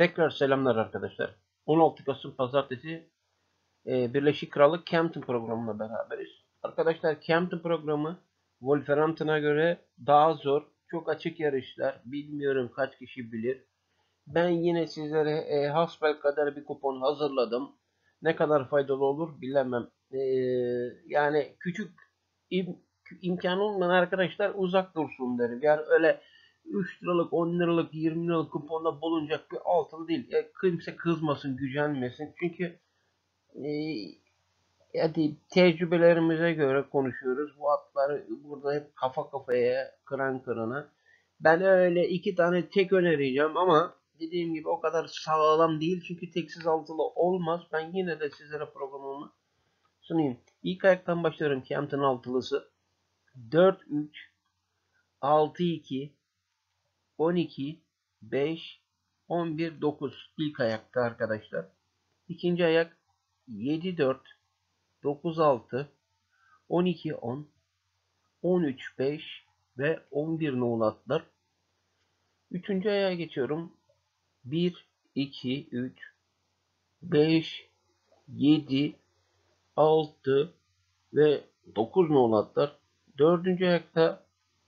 Tekrar selamlar arkadaşlar. 16 Kasım Pazartesi e, Birleşik Krallık Campton programıyla beraberiz. Arkadaşlar Campton programı Wolverhampton'a göre daha zor. Çok açık yarışlar. Bilmiyorum kaç kişi bilir. Ben yine sizlere e, hasbel kadar bir kupon hazırladım. Ne kadar faydalı olur bilemem. E, yani küçük im, imkanı olmayan arkadaşlar uzak dursun derim. Yani öyle 3 liralık, 10 liralık, 20 liralık kuponda bulunacak bir altılı değil. E, kimse kızmasın, gücenmesin. Çünkü e, yani tecrübelerimize göre konuşuyoruz. Bu atları burada hep kafa kafaya, kıran kırana. Ben öyle iki tane tek önereceğim ama dediğim gibi o kadar sağlam değil. Çünkü teksiz altılı olmaz. Ben yine de sizlere programımı sunayım. İlk ayaktan başlarım Campton altılısı. 4-3 6-2 12 5 11 9 ilk ayakta arkadaşlar. İkinci ayak 7 4 9 6 12 10 13 5 ve 11 nolu atlar. Üçüncü ayağa geçiyorum. 1 2 3 5 7 6 ve 9 nolu atlar. Dördüncü ayakta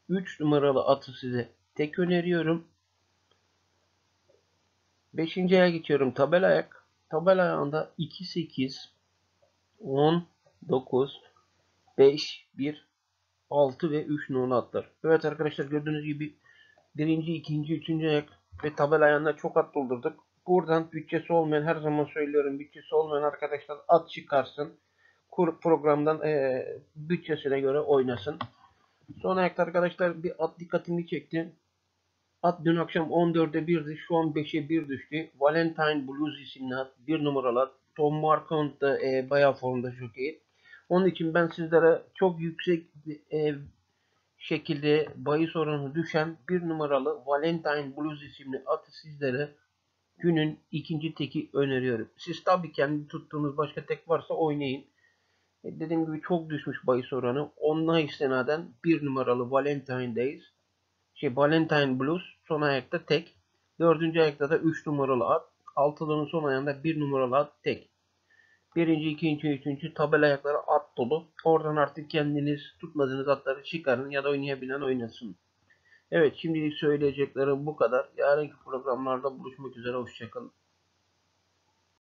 3 numaralı atı size tek öneriyorum. Beşinci aya geçiyorum. Tabela ayak. Tabela ayağında 2, 8, 10, 9, 5, 1, 6 ve 3 nolu atlar. Evet arkadaşlar gördüğünüz gibi birinci, ikinci, üçüncü ayak ve tabela ayağında çok at doldurduk. Buradan bütçesi olmayan her zaman söylüyorum bütçesi olmayan arkadaşlar at çıkarsın. Kur programdan e, bütçesine göre oynasın. Son ayakta arkadaşlar bir at dikkatimi çekti. At dün akşam 14'e 1'di. Şu an 5'e 1 düştü. Valentine Blues isimli at. 1 numaralı at. Tom Marquand da e, bayağı formda iyi. Onun için ben sizlere çok yüksek e, şekilde bahis oranı düşen 1 numaralı Valentine Blues isimli atı sizlere günün ikinci teki öneriyorum. Siz tabii kendi tuttuğunuz başka tek varsa oynayın. E, dediğim gibi çok düşmüş bahis oranı. Onunla istinaden 1 numaralı Valentine'deyiz şey Valentine Blues son ayakta tek. Dördüncü ayakta da 3 numaralı at. Altılının son ayağında 1 numaralı at tek. Birinci, ikinci, üçüncü tabela ayakları at dolu. Oradan artık kendiniz tutmadığınız atları çıkarın ya da oynayabilen oynasın. Evet şimdilik söyleyeceklerim bu kadar. Yarınki programlarda buluşmak üzere. Hoşçakalın.